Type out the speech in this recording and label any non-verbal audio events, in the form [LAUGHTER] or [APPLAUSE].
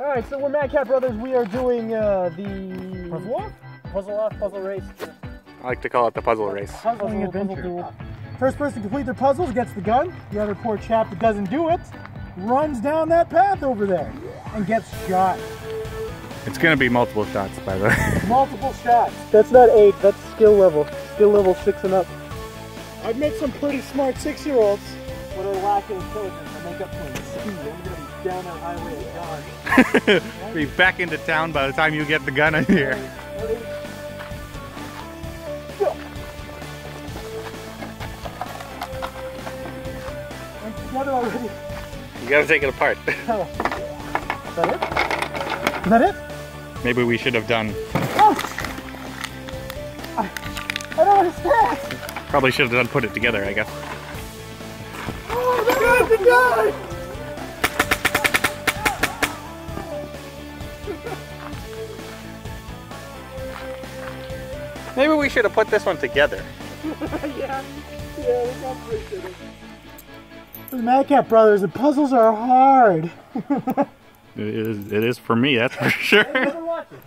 All right, so we're Madcap Brothers. We are doing uh, the Puzzle off? puzzle off, puzzle race, I like to call it the puzzle race. puzzling adventure. duel. First person to complete their puzzles gets the gun. The other poor chap that doesn't do it runs down that path over there and gets shot. It's gonna be multiple shots, by the way. [LAUGHS] Multiple shots. That's not eight. That's skill level. Skill level six and up. I've met some pretty smart six-year-olds, but are lacking intelligence. I make up for it. Speed. I'm gonna be down that highway at dawn. [LAUGHS] be back into town by the time you get the gun in here. I'm together already. You gotta take it apart. [LAUGHS] Is that it? Is that it? Maybe we should have done. Oh! I, I don't understand. Probably should have done put it together, I guess. My the gun! Maybe we should have put this one together. [LAUGHS] yeah. Yeah, we probably should have. The Madcap Brothers, the puzzles are hard. [LAUGHS] It is, it is for me, that's for sure. Never watch it.